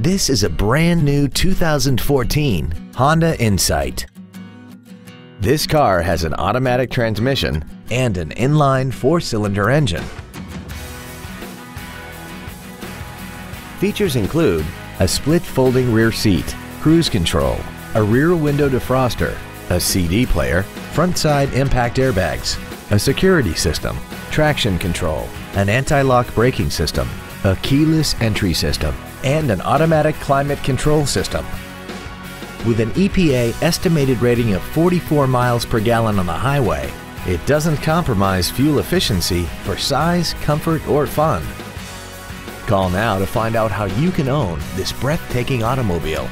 This is a brand new 2014 Honda Insight. This car has an automatic transmission and an inline four-cylinder engine. Features include a split folding rear seat, cruise control, a rear window defroster, a CD player, front side impact airbags, a security system, traction control, an anti-lock braking system, a keyless entry system, and an automatic climate control system. With an EPA estimated rating of 44 miles per gallon on the highway, it doesn't compromise fuel efficiency for size, comfort, or fun. Call now to find out how you can own this breathtaking automobile.